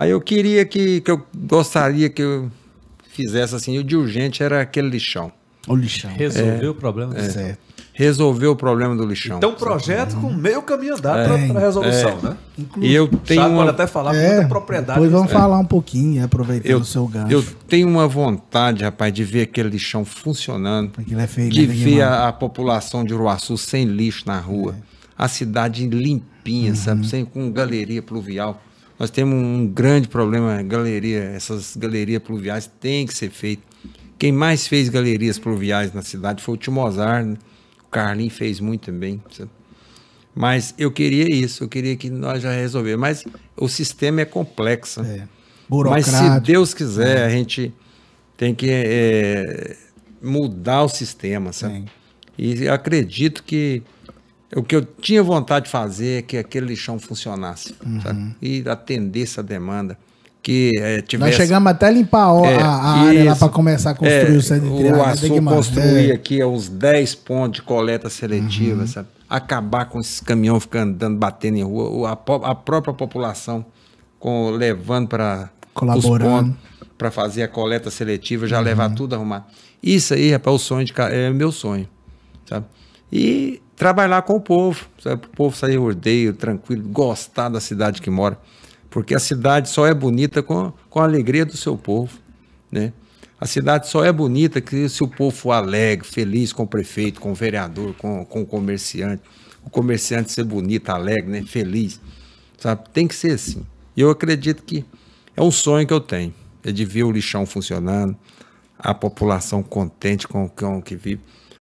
Aí eu queria que, que eu gostaria que eu fizesse assim, o de urgente era aquele lixão. O lixão. Resolveu o problema do Certo. Resolver o problema do lixão. Então, projeto com meio caminho andado para para resolução, né? e eu tenho Sabe, uma, pode até falar com É, muita propriedade. depois vamos disso, né? falar um pouquinho, aproveitando eu, o seu gancho. eu tenho uma vontade, rapaz, de ver aquele lixão funcionando. Aquilo é feio, de né, ver a, a população de Uruaçu sem lixo na rua. A cidade limpinha, sabe? Sem, com galeria pluvial. Nós temos um grande problema, galeria, essas galerias pluviais têm que ser feitas. Quem mais fez galerias pluviais na cidade foi o Timozar, né? o Carlinhos fez muito também. sabe? Mas eu queria isso, eu queria que nós já resolvemos. Mas o sistema é complexo. É. Mas se. Deus quiser, a gente tem que é, mudar o sistema, sabe? Sim. E acredito que o que eu tinha vontade de fazer é que aquele lixão funcionasse, Uhum. E atendesse a demanda. Que é, Nós tivesse... chegamos até a limpar a, É, a área lá isso. para começar a construir o centro de o triagem. Que mais. construir É. aqui uns 10 pontos de coleta seletiva, Uhum. sabe? Acabar com esses caminhões ficando andando, batendo em rua, o- a, a própria população com, levando para Colaborando. para fazer a coleta seletiva, já Uhum. levar tudo arrumado. Isso aí, rapaz, o sonho de é meu sonho, sabe? E trabalhar com o povo, sabe? O povo sair ordeio, tranquilo, gostar da cidade que mora. Porque a cidade só é bonita com, com a alegria do seu povo, né? A cidade só é bonita que se o povo for alegre, feliz com o prefeito, com o vereador, com, com o comerciante. O comerciante ser bonito, alegre, né? Feliz, sabe? Tem que ser assim. E eu acredito que é um sonho que eu tenho, é de ver o lixão funcionando, a população contente com o que vive.